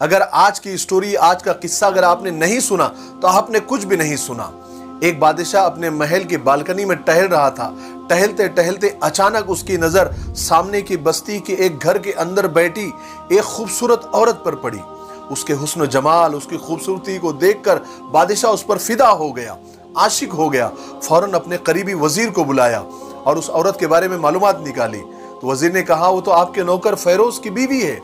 अगर आज की स्टोरी आज का किस्सा अगर आपने नहीं सुना तो आपने कुछ भी नहीं सुना। एक बादशाह अपने महल की बालकनी में टहल रहा था। टहलते टहलते अचानक उसकी नज़र सामने की बस्ती के एक घर के अंदर बैठी एक खूबसूरत औरत पर पड़ी। उसके हुस्न जमाल, उसकी खूबसूरती को देखकर बादशाह उस पर फिदा हो गया, आशिक हो गया, फ़ौरन अपने करीबी वज़ीर को बुलाया और उस औरत के बारे में मालूम निकाली। तो वज़ीर ने कहा, वो तो आपके नौकर फेरोज की बीवी है।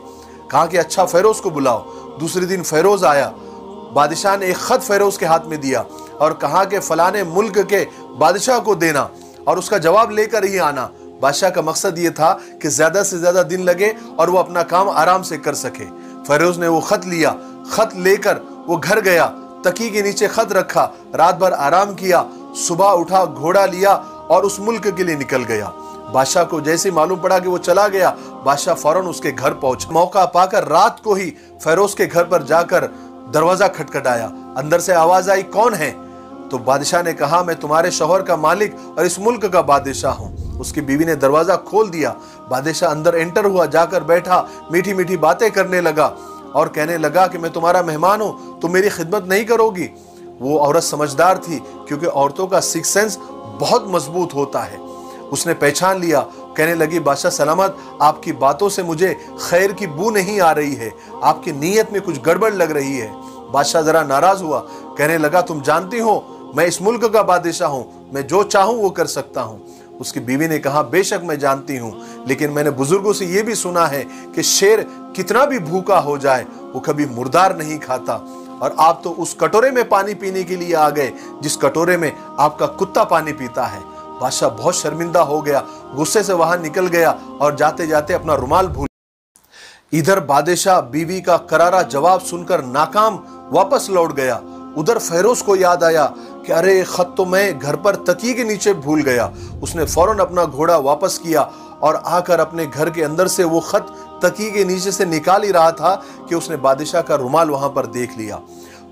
कहा कि अच्छा फेरोज को बुलाओ। दूसरे दिन फेरोज आया। बादशाह ने एक खत फेरोज के हाथ में दिया और कहा कि फलाने मुल्क के बादशाह को देना और उसका जवाब लेकर ही आना। बादशाह का मकसद ये था कि ज़्यादा से ज़्यादा दिन लगे और वो अपना काम आराम से कर सके। फेरोज ने वो खत लिया। खत लेकर वो घर गया। तकी के नीचे खत रखा। रात भर आराम किया। सुबह उठा, घोड़ा लिया और उस मुल्क के लिए निकल गया। बादशाह को जैसे मालूम पड़ा कि वो चला गया, बादशाह फ़ौरन उसके घर पहुँचा। मौका पाकर रात को ही फेरोज के घर पर जाकर दरवाज़ा खटखटाया। अंदर से आवाज़ आई, कौन है? तो बादशाह ने कहा, मैं तुम्हारे शोहर का मालिक और इस मुल्क का बादशाह हूँ। उसकी बीवी ने दरवाज़ा खोल दिया। बादशाह अंदर एंटर हुआ, जाकर बैठा मीठी मीठी बातें करने लगा और कहने लगा कि, मैं तुम्हारा मेहमान हूँ, तुम मेरी खिदमत नहीं करोगी। वो औरत समझदार थी, क्योंकि औरतों का सिक्स सेंस बहुत मज़बूत होता है। उसने पहचान लिया। कहने लगी, बादशाह सलामत, आपकी बातों से मुझे खैर की बू नहीं आ रही है। आपकी नीयत में कुछ गड़बड़ लग रही है। बादशाह जरा नाराज़ हुआ। कहने लगा, तुम जानती हो, मैं इस मुल्क का बादशाह हूँ। मैं जो चाहूँ, वो कर सकता हूँ। उसकी बीवी ने कहा, बेशक मैं जानती हूँ, लेकिन मैंने बुज़ुर्गों से ये भी सुना है कि शेर कितना भी भूखा हो जाए, वो कभी मुर्दार नहीं खाता। और आप तो उस कटोरे में पानी पीने के लिए आ गए, जिस कटोरे में आपका कुत्ता पानी पीता है। बादशाह बहुत शर्मिंदा हो गया, गुस्से से वहाँ निकल गया और जाते जाते अपना रुमाल भूल इधर बादशाह बीवी का करारा जवाब सुनकर नाकाम वापस लौट गया। उधर फेरोज को याद आया कि अरे खत तो मैं घर पर तकी के नीचे भूल गया। उसने फ़ौरन अपना घोड़ा वापस किया और आकर अपने घर के अंदर से वो खत तकी के नीचे से निकाल ही रहा था कि उसने बादशाह का रुमाल वहाँ पर देख लिया।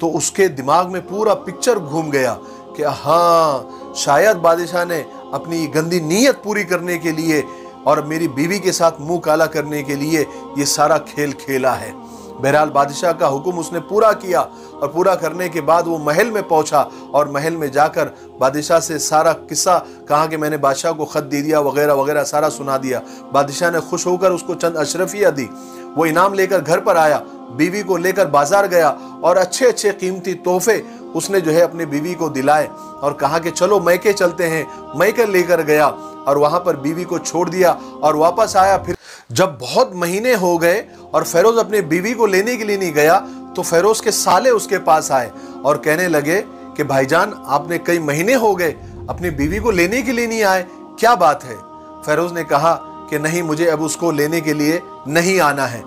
तो उसके दिमाग में पूरा पिक्चर घूम गया कि हाँ शायद बादशाह ने अपनी गंदी नीयत पूरी करने के लिए और मेरी बीवी के साथ मुँह काला करने के लिए ये सारा खेल खेला है। बहरहाल बादशाह का हुक्म उसने पूरा किया और पूरा करने के बाद वो महल में पहुँचा और महल में जाकर बादशाह से सारा किस्सा कहा कि मैंने बादशाह को खत दे दिया, वगैरह वगैरह, सारा सुना दिया। बादशाह ने खुश होकर उसको चंद अशरफिया दी। वो इनाम लेकर घर पर आया, बीवी को लेकर बाज़ार गया और अच्छे अच्छे कीमती तोहफे उसने जो है अपनी बीवी को दिलाए और कहा कि चलो मैके चलते हैं। मैके लेकर गया और वहाँ पर बीवी को छोड़ दिया और वापस आया। फिर जब बहुत महीने हो गए और फेरोज अपने बीवी को लेने के लिए नहीं गया तो फेरोज के साले उसके पास आए और कहने लगे कि, भाईजान, आपने कई महीने हो गए, अपनी बीवी को लेने के लिए नहीं आए। क्या बात है? फेरोज ने कहा कि, नहीं, मुझे अब उसको लेने के लिए नहीं आना है।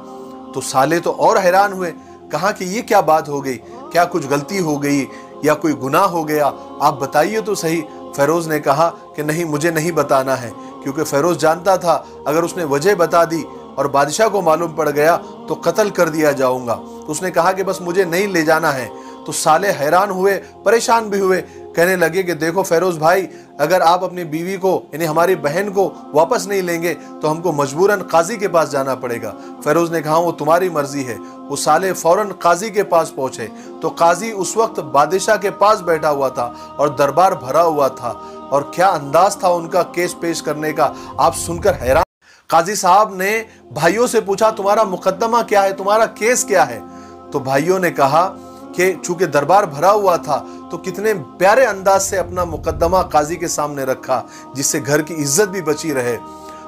तो साले तो और हैरान हुए, कहा कि, ये क्या बात हो गई? क्या कुछ गलती हो गई या कोई गुनाह हो गया? आप बताइए तो सही। फेरोज ने कहा कि नहीं, मुझे नहीं बताना है, क्योंकि फेरोज जानता था, अगर उसने वजह बता दी और बादशाह को मालूम पड़ गया तो कत्ल कर दिया जाऊँगा। तो उसने कहा कि बस मुझे नहीं ले जाना है। तो साले हैरान हुए, परेशान भी हुए। कहने लगे कि देखो फेरोज भाई, अगर आप अपनी बीवी को, यानी हमारी बहन को वापस नहीं लेंगे तो हमको मजबूरन काजी के पास जाना पड़ेगा। फेरोज ने कहा, वो तुम्हारी मर्ज़ी है। वो साले फ़ौरन काजी के पास पहुँचे। तो काजी उस वक्त बादशाह के पास बैठा हुआ था और दरबार भरा हुआ था। और क्या अंदाज था उनका केस पेश करने का? आप सुनकर हैरान। काजी साहब ने भाइयों से पूछा, तुम्हारा मुकदमा क्या है? तुम्हारा केस क्या है? तो भाइयों ने कहा कि चूँकि दरबार भरा हुआ था तो कितने प्यारे अंदाज से अपना मुकदमा काजी के सामने रखा, जिससे घर की इज़्ज़त भी बची रहे।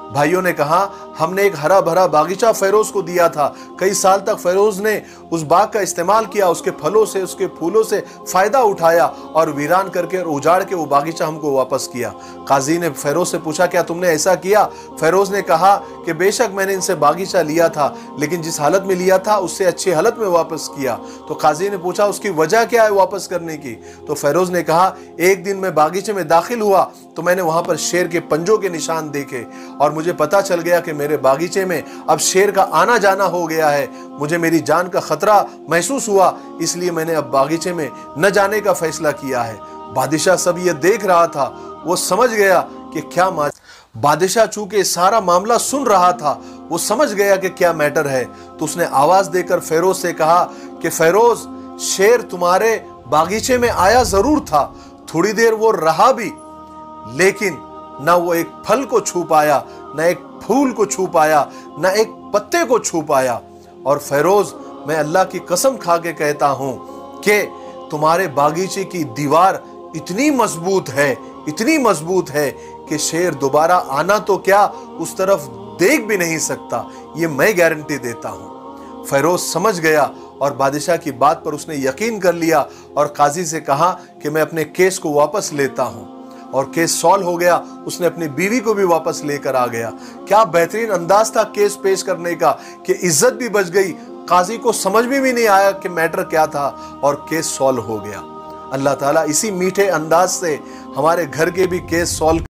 भाइयों ने कहा हमने एक हरा भरा बागीचा फेरोज को दिया था। कई साल तक फेरोज ने उस बाग का इस्तेमाल किया, उसके फलों से, उसके फूलों से फ़ायदा उठाया और वीरान करके उजाड़ के वो बागीचा हमको वापस किया। काजी ने फेरोज से पूछा, क्या तुमने ऐसा किया? फेरोज ने कहा कि बेशक मैंने इनसे बागीचा लिया था, लेकिन जिस हालत में लिया था, उससे अच्छी हालत में वापस किया। तो काजी ने पूछा, उसकी वजह क्या है वापस करने की? तो फेरोज ने कहा, एक दिन मैं बागीचे में दाखिल हुआ तो मैंने वहाँ पर शेर के पंजों के निशान देखे और मुझे पता चल गया कि मेरे बागीचे में अब शेर का आना जाना हो गया है। मुझे मेरी जान का खतरा महसूस हुआ, इसलिए मैंने अब बागीचे में न जाने का फैसला किया है। बादशाह सब ये देख रहा था, वो समझ गया कि क्या बादशाह चूँकि सारा मामला सुन रहा था, वो समझ गया कि क्या मैटर है। तो उसने आवाज़ देकर फेरोज से कहा कि, फेरोज, शेर तुम्हारे बागीचे में आया ज़रूर था, थोड़ी देर वो रहा भी, लेकिन ना वो एक फल को छू पाया, न एक फूल को छू पाया, न एक पत्ते को छू पाया। और फेरोज, मैं अल्लाह की कसम खा के कहता हूँ कि तुम्हारे बागीचे की दीवार इतनी मज़बूत है, इतनी मज़बूत है कि शेर दोबारा आना तो क्या उस तरफ़ देख भी नहीं सकता, ये मैं गारंटी देता हूँ। फेरोज समझ गया और बादशाह की बात पर उसने यकीन कर लिया और काजी से कहा कि मैं अपने केस को वापस लेता हूँ। और केस सॉल्व हो गया, उसने अपनी बीवी को भी वापस लेकर आ गया। क्या बेहतरीन अंदाज था केस पेश करने का कि इज़्ज़त भी बच गई। काजी को समझ में भी नहीं आया कि मैटर क्या था और केस सॉल्व हो गया। अल्लाह ताला इसी मीठे अंदाज से हमारे घर के भी केस सॉल्व